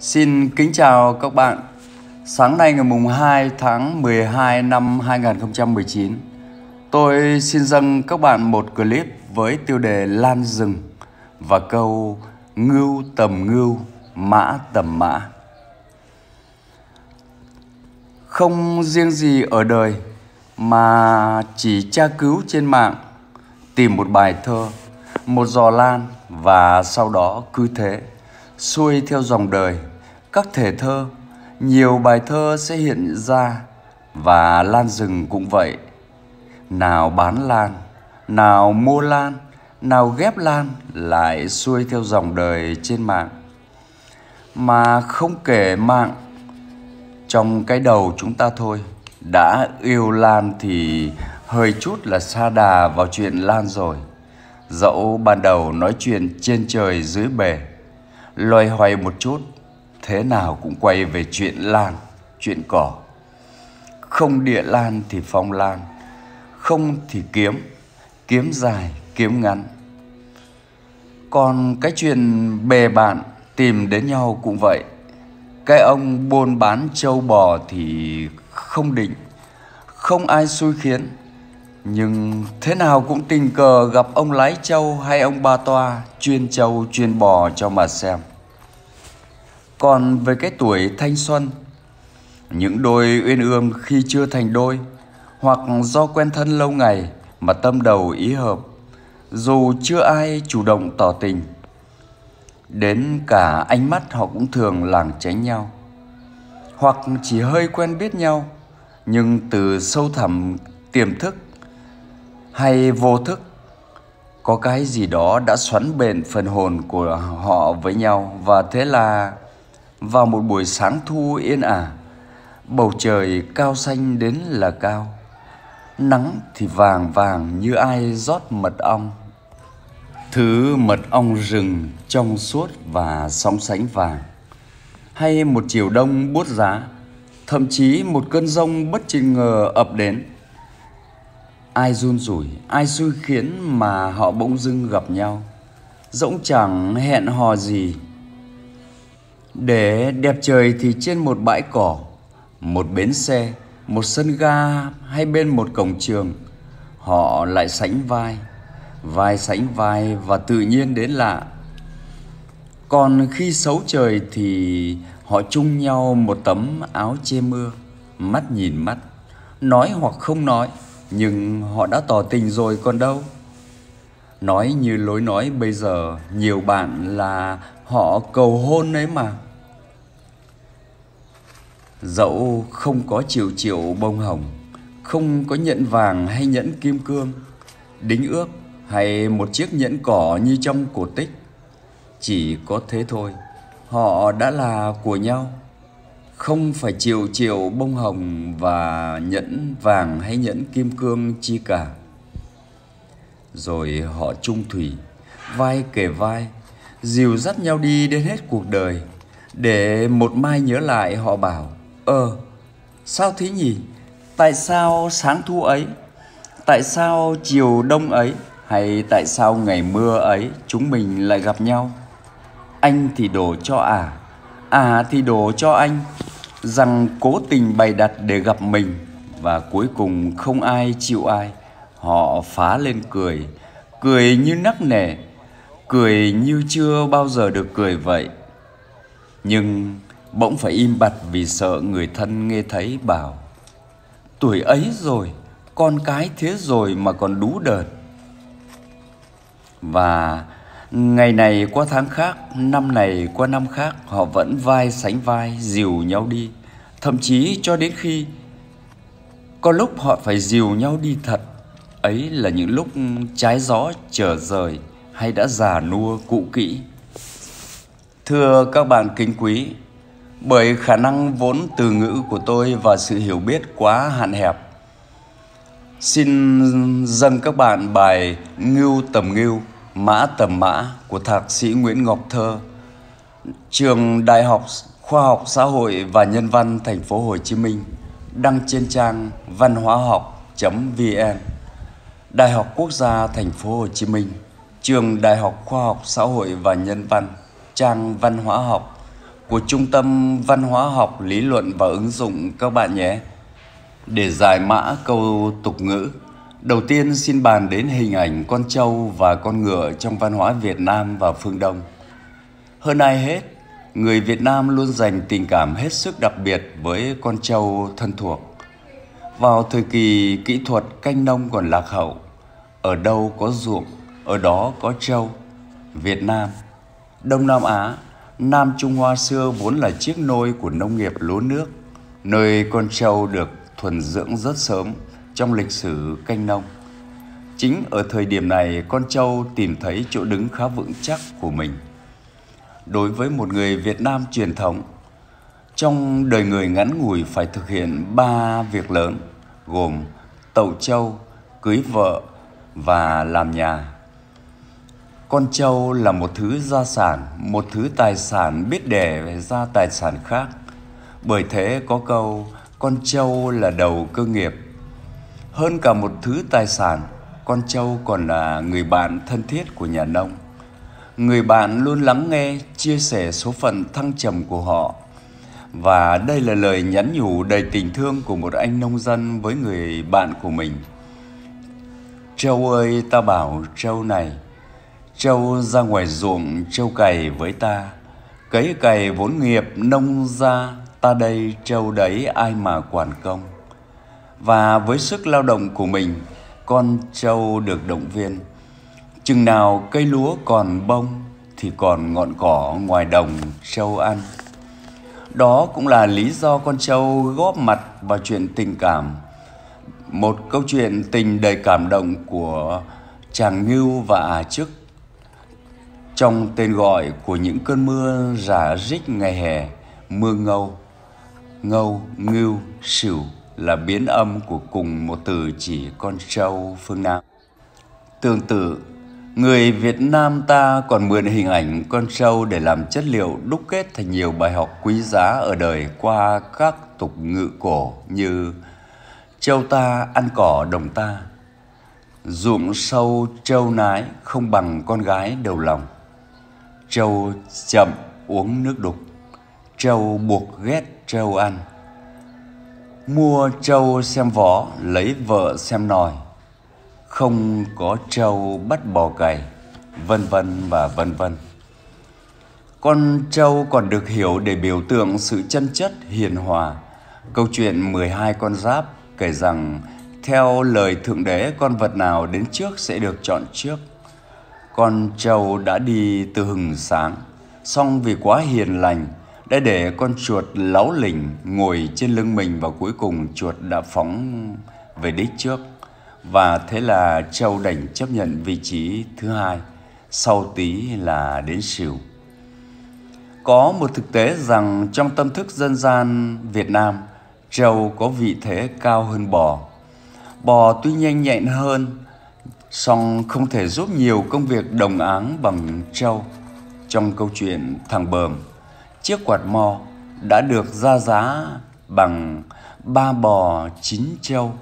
Xin kính chào các bạn. Sáng nay ngày mùng 2 tháng 12 năm 2019, tôi xin dâng các bạn một clip với tiêu đề Lan rừng và câu Ngưu tầm ngưu, mã tầm mã. Không riêng gì ở đời mà chỉ tra cứu trên mạng tìm một bài thơ, một giò lan và sau đó cứ thế xuôi theo dòng đời, các thể thơ, nhiều bài thơ sẽ hiện ra và lan rừng cũng vậy. Nào bán lan, nào mua lan, nào ghép lan lại xuôi theo dòng đời trên mạng. Mà không kể mạng, trong cái đầu chúng ta thôi, đã yêu lan thì hơi chút là xa đà vào chuyện lan rồi. Dẫu ban đầu nói chuyện trên trời dưới bể loay hoay một chút, thế nào cũng quay về chuyện lan, chuyện cỏ. Không địa lan thì phong lan, không thì kiếm kiếm dài, kiếm ngắn. Còn cái chuyện bè bạn tìm đến nhau cũng vậy. Cái ông buôn bán trâu bò thì không định, không ai xui khiến nhưng thế nào cũng tình cờ gặp ông lái trâu hay ông ba toa, chuyên trâu, chuyên bò cho mà xem. Còn về cái tuổi thanh xuân, những đôi uyên ương khi chưa thành đôi, hoặc do quen thân lâu ngày mà tâm đầu ý hợp, dù chưa ai chủ động tỏ tình, đến cả ánh mắt họ cũng thường lảng tránh nhau, hoặc chỉ hơi quen biết nhau, nhưng từ sâu thẳm tiềm thức hay vô thức? Có cái gì đó đã xoắn bền phần hồn của họ với nhau và thế là vào một buổi sáng thu yên ả, bầu trời cao xanh đến là cao. Nắng thì vàng vàng như ai rót mật ong. Thứ mật ong rừng trong suốt và sóng sánh vàng. Hay một chiều đông buốt giá, thậm chí một cơn rông bất chợt ngờ ập đến ai run rủi, ai xui khiến mà họ bỗng dưng gặp nhau? Dẫu chẳng hẹn hò gì. Để đẹp trời thì trên một bãi cỏ, một bến xe, một sân ga hay bên một cổng trường, họ lại sánh vai vai sánh vai và tự nhiên đến lạ. Còn khi xấu trời thì họ chung nhau một tấm áo che mưa, mắt nhìn mắt, nói hoặc không nói nhưng họ đã tỏ tình rồi còn đâu. Nói như lối nói bây giờ, nhiều bạn là họ cầu hôn ấy mà. Dẫu không có triệu triệu bông hồng, không có nhẫn vàng hay nhẫn kim cương, đính ước hay một chiếc nhẫn cỏ như trong cổ tích, chỉ có thế thôi, họ đã là của nhau không phải chiều chiều bông hồng và nhẫn vàng hay nhẫn kim cương chi cả. Rồi họ chung thủy, vai kề vai, dìu dắt nhau đi đến hết cuộc đời, để một mai nhớ lại họ bảo ờ sao thế nhỉ? Tại sao sáng thu ấy? Tại sao chiều đông ấy? Hay tại sao ngày mưa ấy chúng mình lại gặp nhau? Anh thì đổ cho à à thì đổ cho anh rằng cố tình bày đặt để gặp mình và cuối cùng không ai chịu ai. Họ phá lên cười cười như nắc nề cười như chưa bao giờ được cười vậy. Nhưng bỗng phải im bặt vì sợ người thân nghe thấy bảo, tuổi ấy rồi, con cái thế rồi mà còn đú đợt. Và ngày này qua tháng khác, năm này qua năm khác, họ vẫn vai sánh vai, dìu nhau đi thậm chí cho đến khi có lúc họ phải dìu nhau đi thật, ấy là những lúc trái gió trở rời hay đã già nua cụ kỹ. Thưa các bạn kính quý, bởi khả năng vốn từ ngữ của tôi và sự hiểu biết quá hạn hẹp, xin dâng các bạn bài ngưu tầm ngưu, mã tầm mã của thạc sĩ nguyễn ngọc thơ, trường đại học khoa học xã hội và nhân văn thành phố hồ chí minh đăng trên trang văn hóa học vn đại học quốc gia thành phố hồ chí minh trường đại học khoa học xã hội và nhân văn trang văn hóa học của Trung tâm Văn hóa học Lý luận và ứng dụng các bạn nhé. Để giải mã câu tục ngữ, đầu tiên xin bàn đến hình ảnh con trâu và con ngựa trong văn hóa Việt Nam và phương Đông. Hơn ai hết, người Việt Nam luôn dành tình cảm hết sức đặc biệt với con trâu thân thuộc. Vào thời kỳ kỹ thuật canh nông còn lạc hậu, ở đâu có ruộng, ở đó có trâu. Việt Nam, Đông Nam Á, Nam Trung Hoa xưa vốn là chiếc nôi của nông nghiệp lúa nước, nơi con trâu được thuần dưỡng rất sớm trong lịch sử canh nông. Chính ở thời điểm này, con trâu tìm thấy chỗ đứng khá vững chắc của mình. Đối với một người Việt Nam truyền thống, trong đời người ngắn ngủi phải thực hiện ba việc lớn gồm tậu trâu, cưới vợ và làm nhà. Con trâu là một thứ gia sản, một thứ tài sản biết đẻ ra tài sản khác. Bởi thế có câu con trâu là đầu cơ nghiệp. Hơn cả một thứ tài sản, con trâu còn là người bạn thân thiết của nhà nông. Người bạn luôn lắng nghe, chia sẻ số phận thăng trầm của họ. Và đây là lời nhắn nhủ đầy tình thương của một anh nông dân với người bạn của mình. Châu ơi ta bảo Châu này Châu ra ngoài ruộng Châu cày với ta Cấy cày vốn nghiệp nông ra Ta đây Châu đấy ai mà quản công Và với sức lao động của mình Con Châu được động viên Chừng nào cây lúa còn bông Thì còn ngọn cỏ ngoài đồng trâu ăn. Đó cũng là lý do con trâu góp mặt vào chuyện tình cảm. Một câu chuyện tình đầy cảm động của chàng Ngưu và Ả chức. Trong tên gọi của những cơn mưa rả rích ngày hè, mưa ngâu ngâu, ngưu, sửu là biến âm của cùng một từ chỉ con trâu phương Nam. Tương tự người Việt Nam ta còn mượn hình ảnh con trâu để làm chất liệu đúc kết thành nhiều bài học quý giá ở đời qua các tục ngữ cổ như Châu ta ăn cỏ đồng ta Ruộng sâu trâu nái không bằng con gái đầu lòng Trâu chậm uống nước đục Trâu buộc ghét trâu ăn Mua trâu xem vó lấy vợ xem nòi không có trâu bắt bò cày Vân vân và vân vân. Con trâu còn được hiểu để biểu tượng sự chân chất, hiền hòa. Câu chuyện 12 con giáp kể rằng, theo lời thượng đế, con vật nào đến trước sẽ được chọn trước. Con trâu đã đi từ hừng sáng, song vì quá hiền lành, đã để con chuột láu lỉnh ngồi trên lưng mình và cuối cùng chuột đã phóng về đích trước và thế là châu đành chấp nhận vị trí thứ hai sau tí là đến sửu có một thực tế rằng trong tâm thức dân gian việt nam trâu có vị thế cao hơn bò. Bò tuy nhanh nhẹn hơn, song không thể giúp nhiều công việc đồng áng bằng trâu. Trong câu chuyện thằng bờm, chiếc quạt mo đã được ra giá bằng ba bò chín trâu.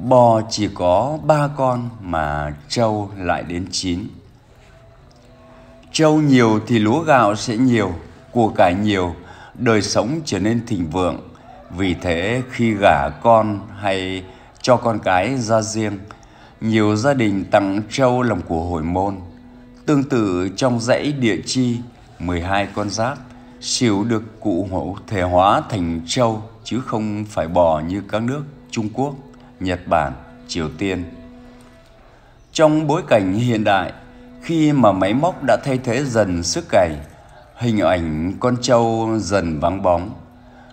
Bò chỉ có ba con mà trâu lại đến chín. Trâu nhiều thì lúa gạo sẽ nhiều, của cải nhiều, đời sống trở nên thịnh vượng vì thế khi gả con hay cho con cái ra riêng, nhiều gia đình tặng trâu làm của hồi môn. Tương tự trong dãy địa chi, 12 con giáp, xỉu được cụ hộ thể hóa thành trâu chứ không phải bò như các nước Trung Quốc, Nhật Bản, Triều Tiên. Trong bối cảnh hiện đại, khi mà máy móc đã thay thế dần sức cày, hình ảnh con trâu dần vắng bóng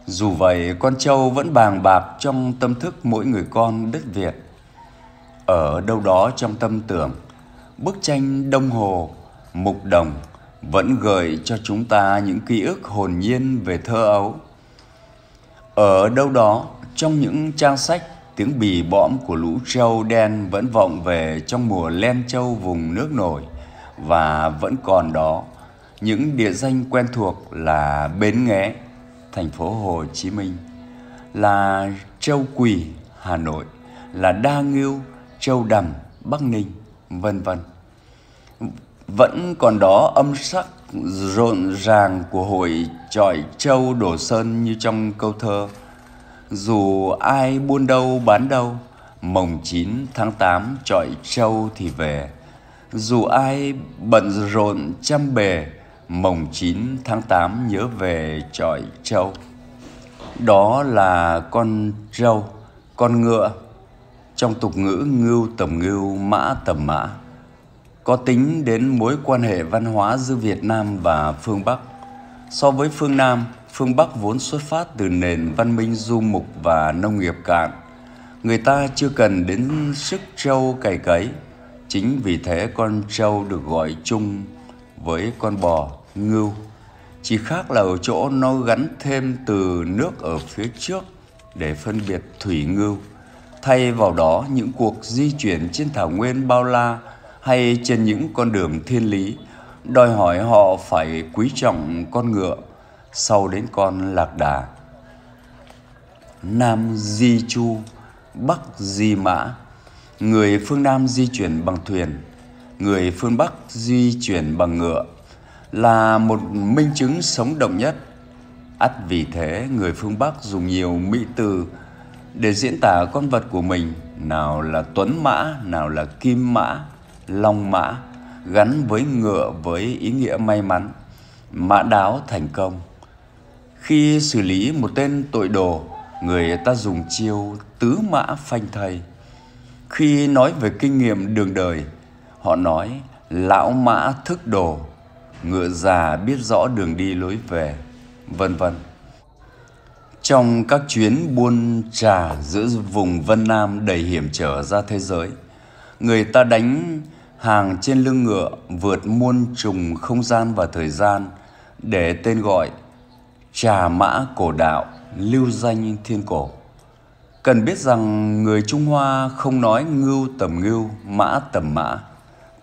dù vậy, con trâu vẫn bàng bạc trong tâm thức mỗi người con đất Việt. Ở đâu đó trong tâm tưởng, bức tranh Đông Hồ, Mục Đồng vẫn gợi cho chúng ta những ký ức hồn nhiên về thơ ấu. Ở đâu đó trong những trang sách, tiếng bì bõm của lũ trâu đen vẫn vọng về trong mùa len trâu vùng nước nổi và vẫn còn đó những địa danh quen thuộc là Bến Nghé, thành phố Hồ Chí Minh, là Châu Quỳ, Hà Nội, là Đa Ngưu, Châu Đầm, Bắc Ninh, vân vân. Vẫn còn đó âm sắc rộn ràng của hội trọi trâu đổ sơn như trong câu thơ dù ai buôn đâu bán đâu mồng 9 tháng 8 trọi trâu thì về. Dù ai bận rộn chăm bề mồng 9 tháng 8 nhớ về trọi trâu. Đó là con trâu con ngựa. Trong tục ngữ ngưu tầm ngưu mã tầm mã có tính đến mối quan hệ văn hóa giữa Việt Nam và phương Bắc. So với phương Nam, phương Bắc vốn xuất phát từ nền văn minh du mục và nông nghiệp cạn. Người ta chưa cần đến sức trâu cày cấy. Chính vì thế con trâu được gọi chung với con bò, ngưu. Chỉ khác là ở chỗ nó gắn thêm từ nước ở phía trước để phân biệt thủy ngưu. Thay vào đó những cuộc di chuyển trên thảo nguyên bao la hay trên những con đường thiên lý đòi hỏi họ phải quý trọng con ngựa sau đến con lạc đà. Nam di chu, bắc di mã. Người phương nam di chuyển bằng thuyền, người phương bắc di chuyển bằng ngựa là một minh chứng sống động nhất. Ắt vì thế, người phương bắc dùng nhiều mỹ từ để diễn tả con vật của mình, nào là tuấn mã, nào là kim mã, long mã, gắn với ngựa với ý nghĩa may mắn. Mã đáo thành công khi xử lý một tên tội đồ người ta dùng chiêu tứ mã phanh thầy khi nói về kinh nghiệm đường đời họ nói lão mã thức đồ ngựa già biết rõ đường đi lối về vân vân. Trong các chuyến buôn trà giữa vùng Vân Nam đầy hiểm trở ra thế giới, người ta đánh hàng trên lưng ngựa vượt muôn trùng không gian và thời gian để tên gọi trà mã cổ đạo lưu danh thiên cổ. Cần biết rằng người trung hoa không nói ngưu tầm ngưu, mã tầm mã.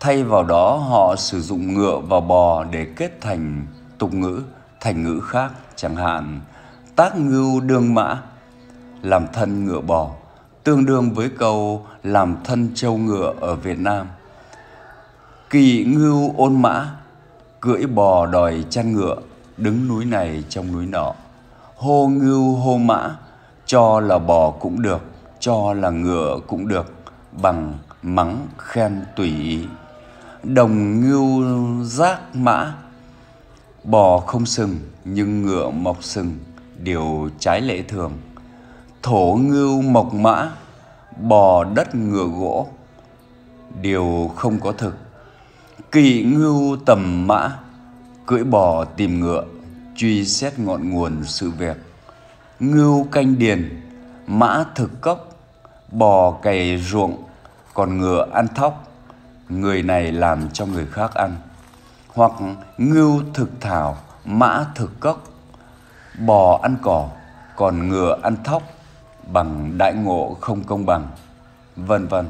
Thay vào đó, họ sử dụng ngựa và bò để kết thành tục ngữ, thành ngữ khác chẳng hạn. Tác ngưu đương mã, làm thân ngựa bò, tương đương với câu làm thân châu ngựa ở việt nam. Kỳ ngưu ôn mã, Cưỡi bò đòi chăn ngựa. Đứng núi này trong núi nọ. Hô ngưu hô mã, Cho là bò cũng được, Cho là ngựa cũng được, Bằng mắng khen tùy ý. Đồng ngưu giác mã, Bò không sừng, Nhưng ngựa mọc sừng, Điều trái lệ thường. Thổ ngưu mộc mã, Bò đất ngựa gỗ, Điều không có thực. Kỵ ngưu tầm mã Cưỡi bò tìm ngựa Truy xét ngọn nguồn sự việc. Ngưu canh điền Mã thực cốc Bò cày ruộng Còn ngựa ăn thóc. Người này làm cho người khác ăn. Hoặc ngưu thực thảo Mã thực cốc Bò ăn cỏ Còn ngựa ăn thóc Bằng đại ngộ không công bằng Vân vân.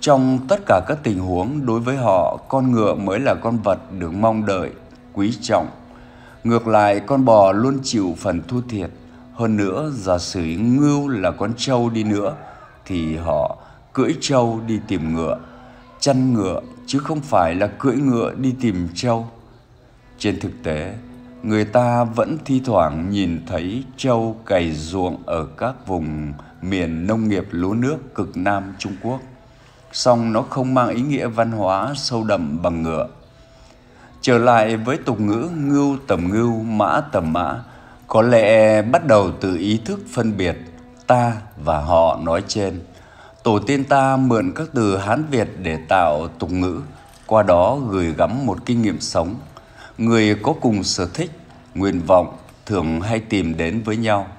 Trong tất cả các tình huống đối với họ, con ngựa mới là con vật được mong đợi, quý trọng. Ngược lại, con bò luôn chịu phần thua thiệt. Hơn nữa, giả sử ngưu là con trâu đi nữa, thì họ cưỡi trâu đi tìm ngựa, chăn ngựa chứ không phải là cưỡi ngựa đi tìm trâu. Trên thực tế, người ta vẫn thi thoảng nhìn thấy trâu cày ruộng ở các vùng miền nông nghiệp lúa nước cực Nam Trung Quốc song nó không mang ý nghĩa văn hóa sâu đậm bằng ngựa. Trở lại với tục ngữ ngưu tầm ngưu, mã tầm mã, có lẽ bắt đầu từ ý thức phân biệt ta và họ nói trên. Tổ tiên ta mượn các từ Hán Việt để tạo tục ngữ, qua đó gửi gắm một kinh nghiệm sống. Người có cùng sở thích, nguyện vọng thường hay tìm đến với nhau –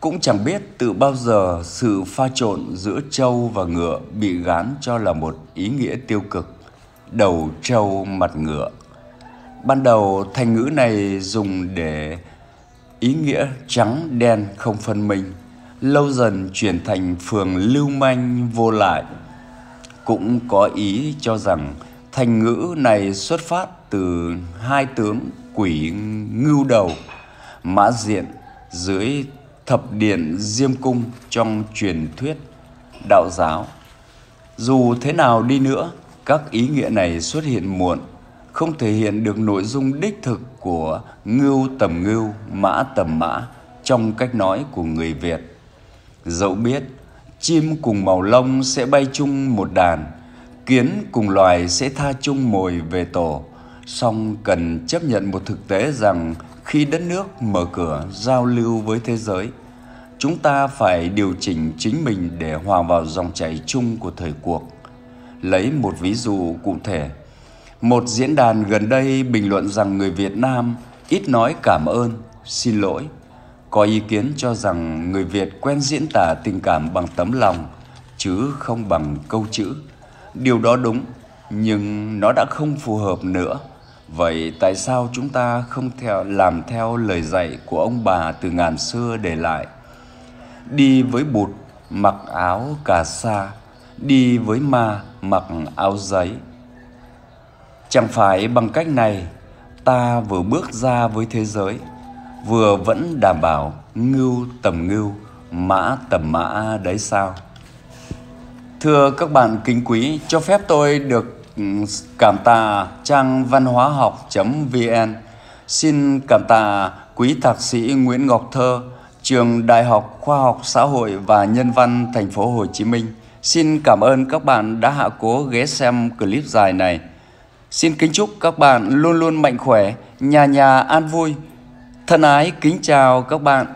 cũng chẳng biết từ bao giờ sự pha trộn giữa trâu và ngựa bị gán cho là một ý nghĩa tiêu cực. Đầu trâu mặt ngựa. Ban đầu thành ngữ này dùng để ý nghĩa trắng đen không phân minh, lâu dần chuyển thành phường lưu manh vô lại. Cũng có ý cho rằng thành ngữ này xuất phát từ hai tướng quỷ ngưu đầu, mã diện dưới thập điện Diêm Cung trong truyền thuyết đạo giáo. Dù thế nào đi nữa, các ý nghĩa này xuất hiện muộn, không thể hiện được nội dung đích thực của ngưu tầm ngưu, mã tầm mã trong cách nói của người Việt. Dẫu biết chim cùng màu lông sẽ bay chung một đàn, kiến cùng loài sẽ tha chung mồi về tổ, song cần chấp nhận một thực tế rằng khi đất nước mở cửa giao lưu với thế giới, chúng ta phải điều chỉnh chính mình để hòa vào dòng chảy chung của thời cuộc. Lấy một ví dụ cụ thể, một diễn đàn gần đây bình luận rằng người Việt Nam ít nói cảm ơn, xin lỗi. Có ý kiến cho rằng người Việt quen diễn tả tình cảm bằng tấm lòng, chứ không bằng câu chữ. Điều đó đúng, nhưng nó đã không phù hợp nữa. Vậy tại sao chúng ta không theo làm theo lời dạy của ông bà từ ngàn xưa để lại? Đi với bụt mặc áo cà sa, đi với ma mặc áo giấy. Chẳng phải bằng cách này ta vừa bước ra với thế giới, vừa vẫn đảm bảo ngưu tầm ngưu, mã tầm mã đấy sao? Thưa các bạn kính quý, cho phép tôi được ừ, cảm tạ trang văn hóa học.vn. Xin cảm tạ quý thạc sĩ Nguyễn Ngọc Thơ, trường Đại học Khoa học Xã hội và Nhân văn Thành phố Hồ Chí Minh. Xin cảm ơn các bạn đã hạ cố ghé xem clip dài này. Xin kính chúc các bạn luôn luôn mạnh khỏe, nhà nhà an vui. Thân ái kính chào các bạn.